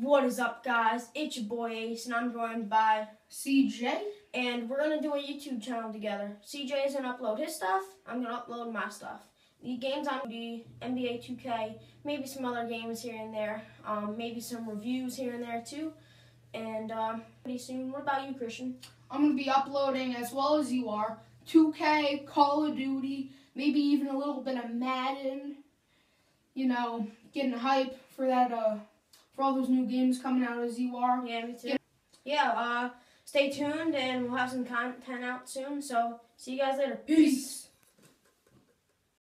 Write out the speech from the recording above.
What is up, guys? It's your boy Ace, and I'm joined by CJ. and we're gonna do a YouTube channel together. CJ is gonna upload his stuff. I'm gonna upload my stuff. The games on the NBA 2K, maybe some other games here and there, um, maybe some reviews here and there too. And um, pretty soon. What about you, Christian? I'm gonna be uploading as well as you are 2K, Call of Duty, maybe even a little bit of Madden. You know, getting hype for that. Uh, for all those new games coming out as you are. Yeah, me too. Yeah. Uh, stay tuned, and we'll have some content out soon. So see you guys later. Peace.